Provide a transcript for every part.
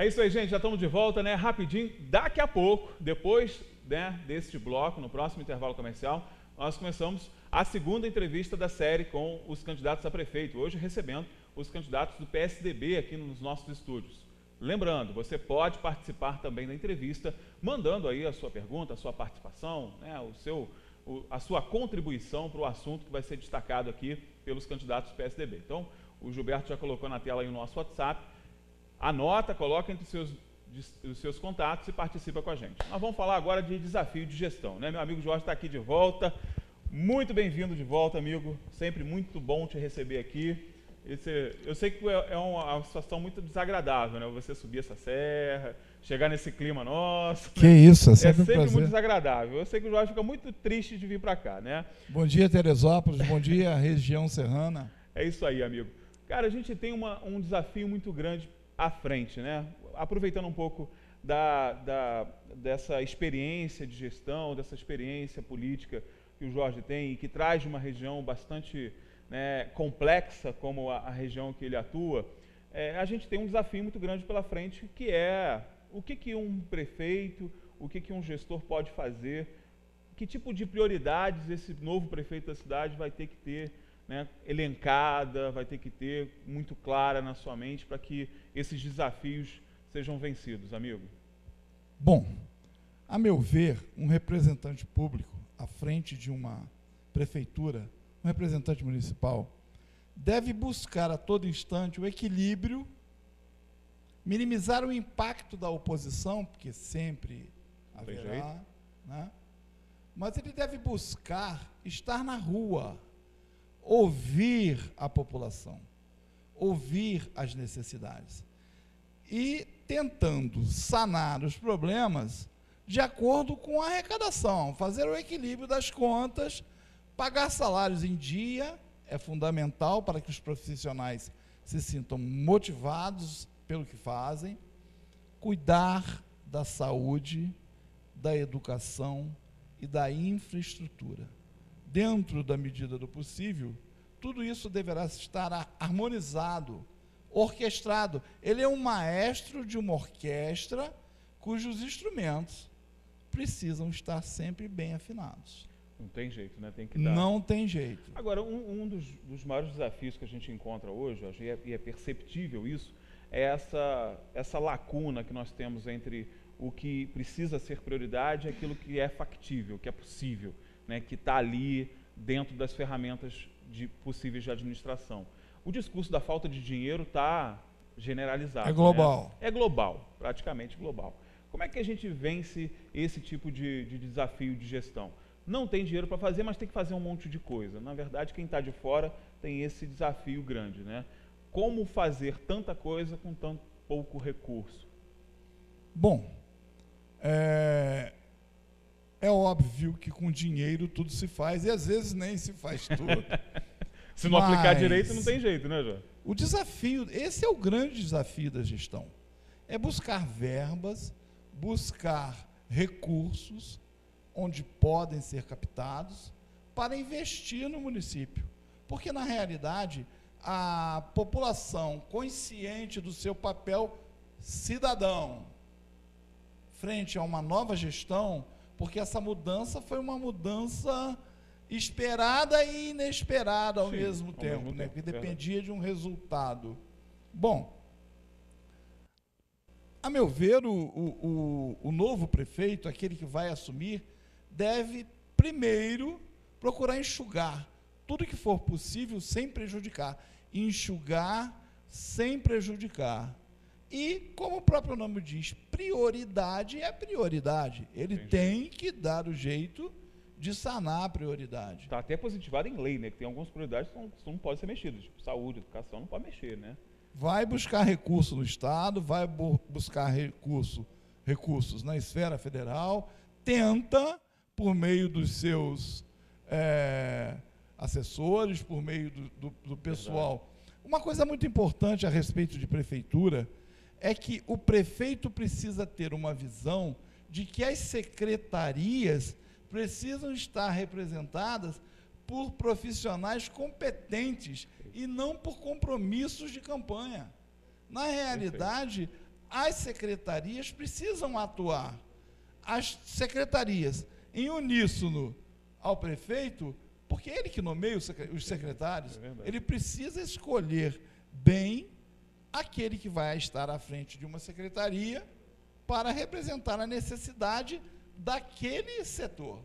É isso aí, gente. Já estamos de volta, né? Rapidinho. Daqui a pouco, depois né, deste bloco, no próximo intervalo comercial, nós começamos a segunda entrevista da série com os candidatos a prefeito. Hoje recebendo os candidatos do PSDB aqui nos nossos estúdios. Lembrando, você pode participar também da entrevista, mandando aí a sua pergunta, a sua participação, né, o seu, o, a sua contribuição para o assunto que vai ser destacado aqui pelos candidatos do PSDB. Então, o Gilberto já colocou na tela aí o nosso WhatsApp. Anota, coloca entre os seus, os seus contatos e participa com a gente. Nós vamos falar agora de desafio de gestão. Né? Meu amigo Jorge está aqui de volta. Muito bem-vindo de volta, amigo. Sempre muito bom te receber aqui. Esse, eu sei que é, é uma, uma, situação muito desagradável, né? Você subir essa serra, chegar nesse clima nosso. Que isso, é sempre, é sempre um muito desagradável. Eu sei que o Jorge fica muito triste de vir para cá, né? Bom dia, Teresópolis. bom dia, região serrana. É isso aí, amigo. Cara, a gente tem uma, um desafio muito grande à frente, né? Aproveitando um pouco da, da, dessa experiência de gestão, dessa experiência política que o Jorge tem e que traz de uma região bastante né, complexa como a, a, região que ele atua, é, a gente tem um desafio muito grande pela frente que é o que, que um prefeito, o que, que um gestor pode fazer, que tipo de prioridades esse novo prefeito da cidade vai ter que ter né, elencada, vai ter que ter muito clara na sua mente para que esses desafios sejam vencidos, amigo? Bom, a meu ver, um representante público à frente de uma prefeitura, um representante municipal, deve buscar a todo instante o equilíbrio, minimizar o impacto da oposição, porque sempre haverá, né? mas ele deve buscar estar na rua, ouvir a população, ouvir as necessidades. E tentando sanar os problemas de acordo com a arrecadação, fazer o equilíbrio das contas, pagar salários em dia é fundamental para que os profissionais se sintam motivados pelo que fazem, cuidar da saúde, da educação e da infraestrutura dentro da medida do possível, tudo isso deverá estar harmonizado, orquestrado. Ele é um maestro de uma orquestra cujos instrumentos precisam estar sempre bem afinados. Não tem jeito, né? Tem que dar. Não tem jeito. Agora, um, um dos, dos, maiores desafios que a gente encontra hoje, e é, e é perceptível isso, é essa, essa lacuna que nós temos entre o que precisa ser prioridade e aquilo que é factível, que é possível né, que está ali dentro das ferramentas de, possíveis de administração. O discurso da falta de dinheiro está generalizado. É global. Né? É global, praticamente global. Como é que a gente vence esse tipo de, de desafio de gestão? Não tem dinheiro para fazer, mas tem que fazer um monte de coisa. Na verdade, quem está de fora tem esse desafio grande. Né? Como fazer tanta coisa com tão pouco recurso? Bom, é, é óbvio que com dinheiro tudo se faz e às vezes nem se faz tudo. se não Mas aplicar direito, não tem jeito, né, João? O desafio, esse é o grande desafio da gestão. É buscar verbas, buscar recursos onde podem ser captados para investir no município. Porque, na realidade, a população consciente do seu papel cidadão frente a uma nova gestão porque essa mudança foi uma mudança esperada e inesperada ao, Sim, mesmo, ao tempo, mesmo né? tempo, que dependia de um resultado. Bom, a meu ver, o, o, o, novo prefeito, aquele que vai assumir, deve primeiro procurar enxugar tudo que for possível sem prejudicar. Enxugar sem prejudicar. E, como o próprio nome diz, prioridade é prioridade. Ele Entendi. tem que dar o jeito de sanar a prioridade. Está até positivado em lei, né? Que tem algumas prioridades que não, não podem ser mexidas. Tipo, saúde, educação, não pode mexer, né? Vai buscar recurso no Estado, vai bu buscar recurso, recursos na esfera federal, tenta, por meio dos seus é, assessores, por meio do, do, do pessoal. Verdade. Uma coisa muito importante a respeito de prefeitura é que o prefeito precisa ter uma visão de que as secretarias precisam estar representadas por profissionais competentes e não por compromissos de campanha. Na realidade, as secretarias precisam atuar. As secretarias, em uníssono ao prefeito, porque ele que nomeia os secretários, é ele precisa escolher bem aquele que vai estar à frente de uma secretaria para representar a necessidade daquele setor.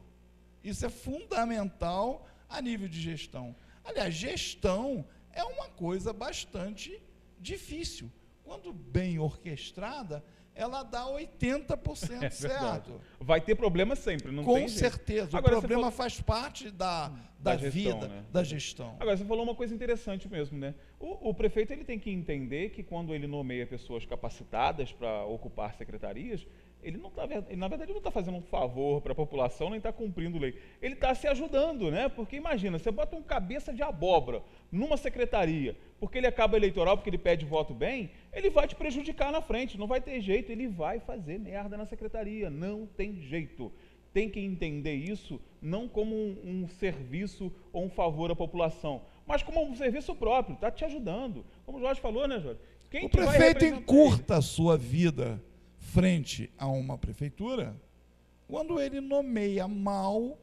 Isso é fundamental a nível de gestão. Aliás, gestão é uma coisa bastante difícil. Quando bem orquestrada, ela dá 80% é certo. Vai ter problema sempre, não Com tem certeza. Agora, o problema falou... faz parte da, da, da gestão, vida, né? da gestão. Agora, você falou uma coisa interessante mesmo, né? O, o, prefeito ele tem que entender que quando ele nomeia pessoas capacitadas para ocupar secretarias, ele não tá, na verdade, não está fazendo um favor para a população, nem está cumprindo lei. Ele está se ajudando, né? Porque imagina, você bota um cabeça de abóbora numa secretaria, porque ele acaba eleitoral, porque ele pede voto bem, ele vai te prejudicar na frente, não vai ter jeito, ele vai fazer merda na secretaria, não tem jeito. Tem que entender isso não como um, um serviço ou um favor à população, mas como um serviço próprio, está te ajudando. Como o Jorge falou, né, Jorge? Quem o prefeita encurta a sua vida frente a uma prefeitura quando ele nomeia mal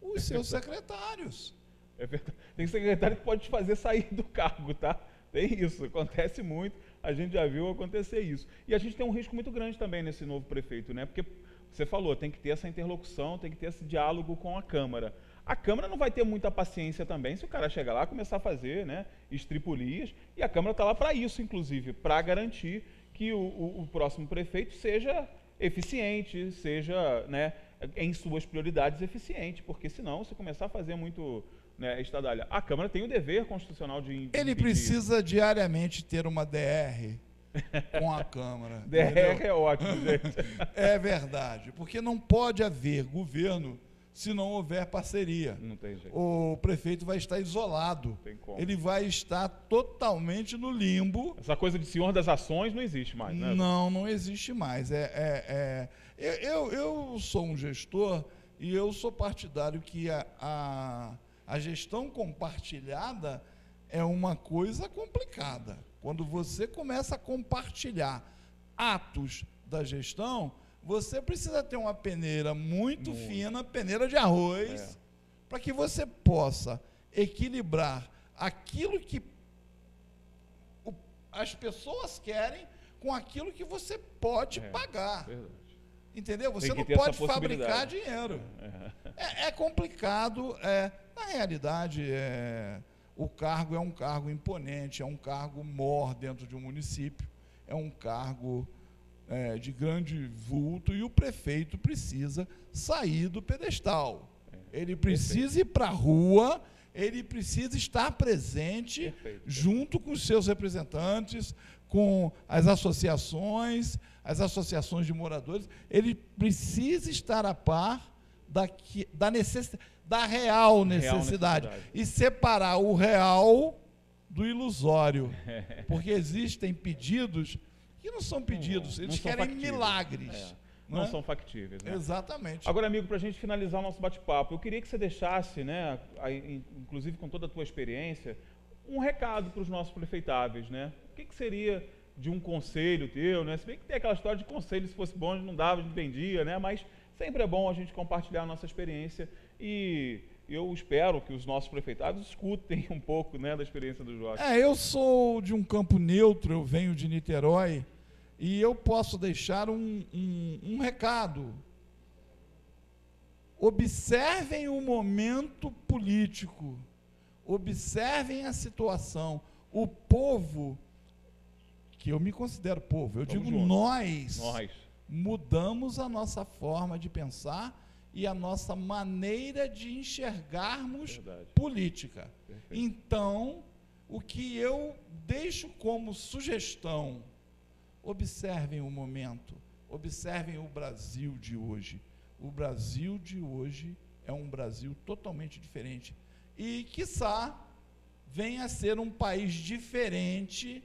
os seus secretários. É verdade. Tem secretário que pode te fazer sair do cargo, tá? Tem isso, acontece muito, a gente já viu acontecer isso. E a gente tem um risco muito grande também nesse novo prefeito, né? Porque você falou, tem que ter essa interlocução, tem que ter esse diálogo com a Câmara. A Câmara não vai ter muita paciência também se o cara chegar lá começar a fazer né, estripulias, e a Câmara está lá para isso, inclusive, para garantir que o, o, o, próximo prefeito seja eficiente, seja, né, em suas prioridades, eficiente, porque senão, se começar a fazer muito né, estadalha, a Câmara tem o dever constitucional de. Ele precisa diariamente ter uma DR com a Câmara. DR entendeu? é ótimo, gente. é verdade, porque não pode haver governo se não houver parceria. Não tem jeito. O prefeito vai estar isolado. Ele vai estar totalmente no limbo. Essa coisa de senhor das ações não existe mais, né? Não, não existe mais. É, é, é eu, eu sou um gestor e eu sou partidário que a, a, a gestão compartilhada é uma coisa complicada. Quando você começa a compartilhar atos da gestão, você precisa ter uma peneira muito, muito. fina, peneira de arroz, é. para que você possa equilibrar aquilo que o, as pessoas querem com aquilo que você pode é, pagar. Verdade. Entendeu? Você não pode fabricar dinheiro. É, é, é complicado. É, na realidade, é, o cargo é um cargo imponente, é um cargo mor dentro de um município, é um cargo é, de grande vulto e o prefeito precisa sair do pedestal. É, ele precisa ir para a rua, ele precisa estar presente Perfeito. junto com os seus representantes, com as associações, as associações de moradores. Ele precisa estar a par da, da, necess, da real necessidade, real necessidade e separar o real do ilusório. Porque existem pedidos que não são pedidos, não, eles não querem milagres. É. Não, não, são factíveis. Né? Exatamente. Agora, amigo, para a gente finalizar o nosso bate-papo, eu queria que você deixasse, né, inclusive com toda a tua experiência, um recado para os nossos prefeitáveis. Né? O que, que, seria de um conselho teu? Né? Se bem que tem aquela história de conselho, se fosse bom, não dava, a gente vendia, né? mas sempre é bom a gente compartilhar a nossa experiência e eu espero que os nossos prefeitados escutem um pouco né, da experiência do Jorge. É, eu sou de um campo neutro, eu venho de Niterói, e eu posso deixar um, um, um recado. Observem o momento político, observem a situação. O povo, que eu me considero povo, eu digo nós, nós, mudamos a nossa forma de pensar e a nossa maneira de enxergarmos Verdade. política. Perfeito. Então, o que eu deixo como sugestão, observem o momento, observem o Brasil de hoje. O Brasil de hoje é um Brasil totalmente diferente. E, quiçá, venha a ser um país diferente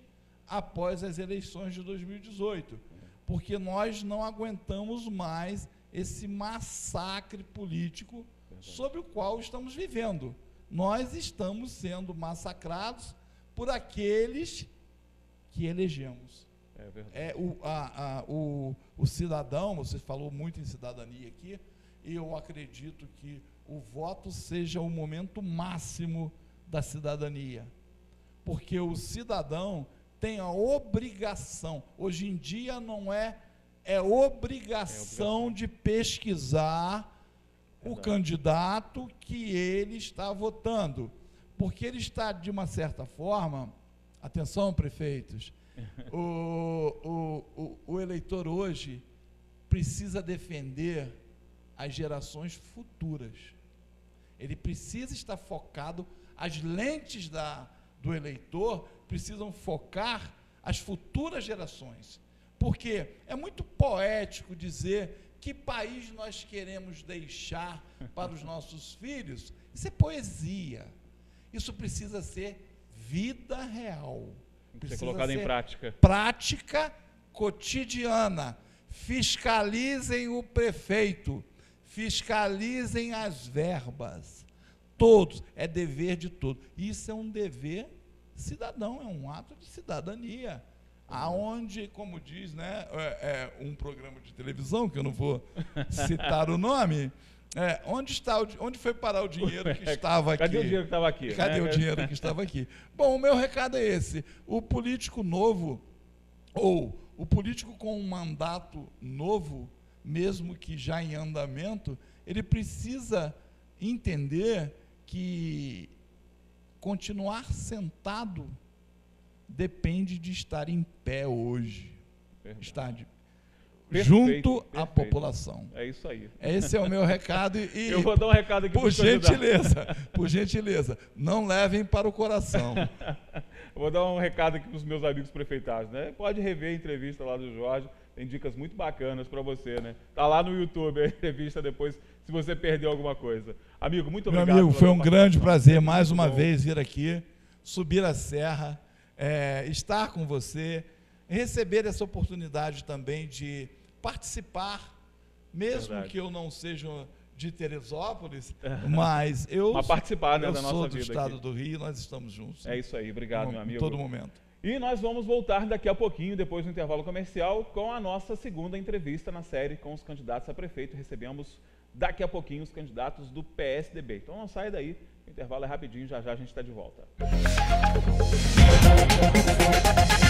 após as eleições de 2018. Porque nós não aguentamos mais esse massacre político sobre o qual estamos vivendo. Nós estamos sendo massacrados por aqueles que elegemos. É, é o, a, a, o, o cidadão, você falou muito em cidadania aqui, e eu acredito que o voto seja o momento máximo da cidadania. Porque o cidadão tem a obrigação, hoje em dia não é, é obrigação, é obrigação. de pesquisar o candidato que ele está votando. Porque ele está, de uma certa forma, atenção, prefeitos, o, o, o, o eleitor hoje precisa defender as gerações futuras. Ele precisa estar focado, as lentes da, do eleitor precisam focar as futuras gerações. Porque é muito poético dizer que país nós queremos deixar para os nossos filhos. Isso é poesia. Isso precisa ser vida real. Precisa ser colocado ser em prática. Prática cotidiana. Fiscalizem o prefeito fiscalizem as verbas. Todos, é dever de todos. Isso é um dever cidadão, é um ato de cidadania. Aonde, como diz né, é, é um programa de televisão, que eu não vou citar o nome, é, onde, está o, onde foi parar o dinheiro que estava aqui? Cadê o dinheiro que estava aqui? Cadê né? o dinheiro que estava aqui? Bom, o meu recado é esse. O político novo, ou o político com um mandato novo, mesmo que já em andamento, ele precisa entender que continuar sentado depende de estar em pé hoje. Verdade. Estar de, Perfeito, junto perfeito. à população. É isso aí. Esse é o meu recado e eu vou dar um recado aqui por gentileza, por gentileza, não levem para o coração. vou dar um recado aqui para os meus amigos prefeitários, né? Pode rever a entrevista lá do Jorge tem dicas muito bacanas para você, né? Tá lá no YouTube a entrevista depois, se você perdeu alguma coisa. Amigo, muito obrigado. Meu amigo, foi um grande prazer mais uma vez vir aqui, subir a serra, é, estar com você, receber essa oportunidade também de participar, mesmo Verdade. que eu não seja de Teresópolis, mas eu, mas participar, né, eu da nossa sou do vida estado aqui. do Rio, nós estamos juntos. É isso aí, obrigado, meu amigo. Em todo momento. E nós vamos voltar daqui a pouquinho, depois do intervalo comercial, com a nossa segunda entrevista na série com os candidatos a prefeito. Recebemos daqui a pouquinho os candidatos do PSDB. Então não sai daí, o intervalo é rapidinho, já já a gente está de volta. Música